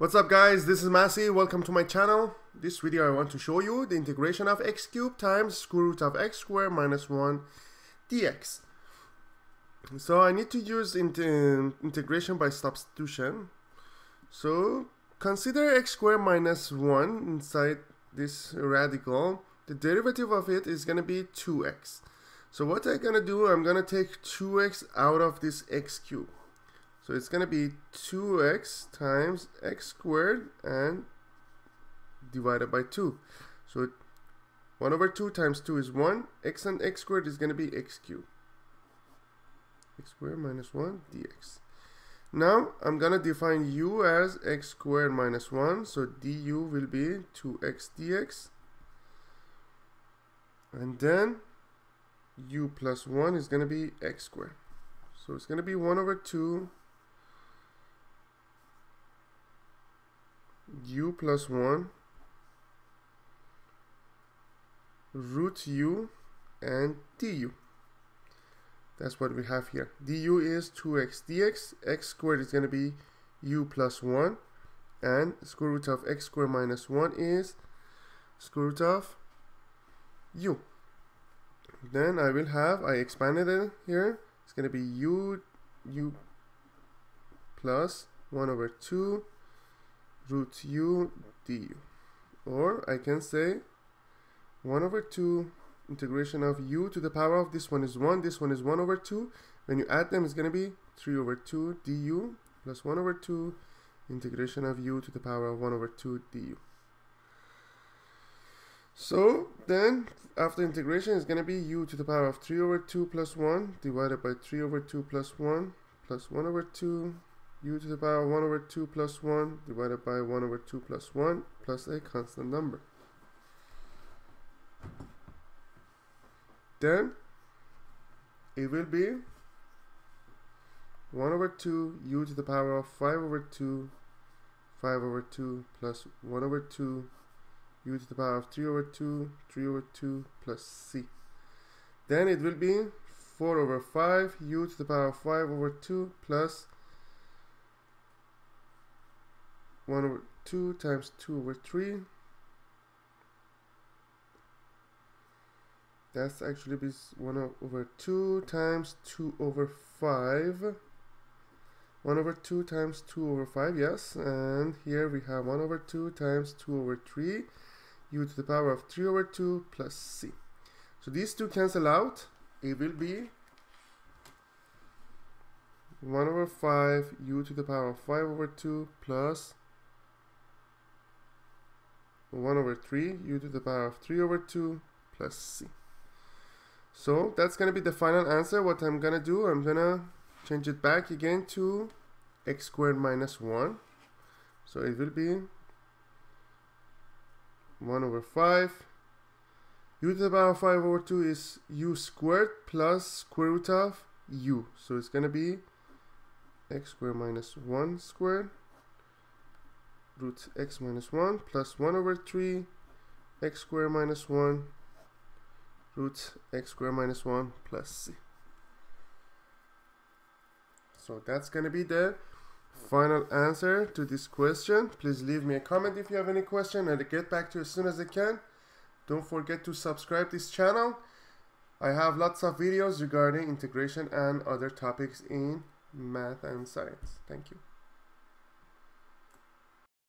What's up guys, this is Masi, welcome to my channel. This video I want to show you the integration of x cubed times square root of x squared minus 1 dx. So I need to use uh, integration by substitution. So consider x squared minus 1 inside this radical. The derivative of it is going to be 2x. So what I'm going to do, I'm going to take 2x out of this x cubed. So it's going to be 2x times x squared and divided by 2. So 1 over 2 times 2 is 1. x and x squared is going to be x cubed. x squared minus 1 dx. Now I'm going to define u as x squared minus 1. So du will be 2x dx. And then u plus 1 is going to be x squared. So it's going to be 1 over 2 u plus 1 root u and du. That's what we have here. du is 2x dx. x squared is going to be u plus 1. And square root of x squared minus 1 is square root of u. Then I will have, I expanded it here. It's going to be u, u plus 1 over 2 root u du. Or I can say 1 over 2 integration of u to the power of this one is 1, this one is 1 over 2. When you add them, it's going to be 3 over 2 du plus 1 over 2 integration of u to the power of 1 over 2 du. So then after integration is going to be u to the power of 3 over 2 plus 1 divided by 3 over 2 plus 1 plus 1 over 2 u to the power 1 over 2 plus 1 divided by 1 over 2 plus 1 plus a constant number. Then it will be 1 over 2 u to the power of 5 over 2 5 over 2 plus 1 over 2 u to the power of 3 over 2 3 over 2 plus c. Then it will be 4 over 5 u to the power of 5 over 2 plus 1 over 2 times 2 over 3. That's actually be 1 over 2 times 2 over 5. 1 over 2 times 2 over 5, yes. And here we have 1 over 2 times 2 over 3. u to the power of 3 over 2 plus c. So these two cancel out. It will be 1 over 5 u to the power of 5 over 2 plus 1 over 3 u to the power of 3 over 2 plus c. So that's going to be the final answer. What I'm going to do, I'm going to change it back again to x squared minus 1. So it will be 1 over 5. u to the power of 5 over 2 is u squared plus square root of u. So it's going to be x squared minus 1 squared root x minus 1 plus 1 over 3 x squared minus 1 root x squared minus 1 plus c. So that's going to be the final answer to this question. Please leave me a comment if you have any question and I'll get back to you as soon as I can. Don't forget to subscribe this channel. I have lots of videos regarding integration and other topics in math and science. Thank you.